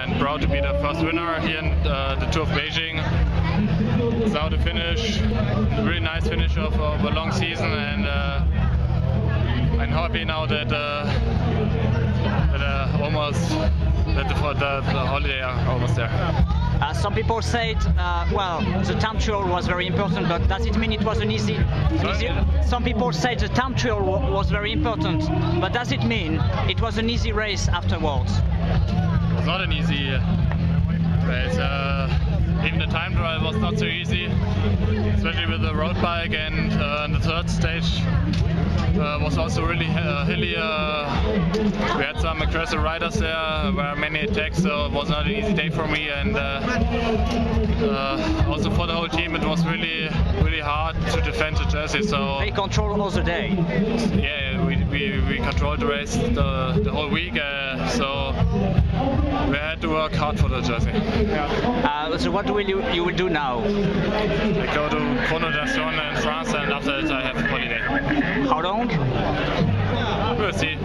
And proud to be the first winner here in uh, the Tour of Beijing. It's now the finish, a really nice finish of, of a long season, and uh, I'm happy now that, uh, that uh, almost that the, the, the holiday are almost there. Uh, some people said, uh, well, the time trial was very important, but does it mean it was an easy? easy some people said the time trial was very important, but does it mean it was an easy race afterwards? Not an easy uh, race. Uh, even the time trial was not so easy, especially with the road bike. And uh, the third stage uh, was also really uh, hilly. Uh, we had some aggressive riders there, there were many attacks, so it was not an easy day for me. And also for the whole team, it was really, really hard to defend the jersey. So They control all the day. yeah, we, we, we controlled the race the, the whole week, uh, so had to work hard for the jersey. Uh, so what will you, you will do now? I go to Chrono des Nations in France, and after that I have a holiday. How long? We'll see.